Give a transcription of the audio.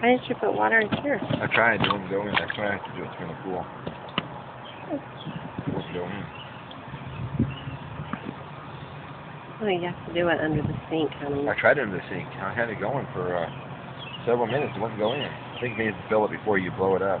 Why didn't you put water in here? I tried, it wouldn't go in. That's why I have to do it from the pool. It wouldn't go in. Oh, you have to do it under the sink, honey. I tried it under the sink. I had it going for uh, several minutes. It wouldn't go in. I think you need to fill it before you blow it up.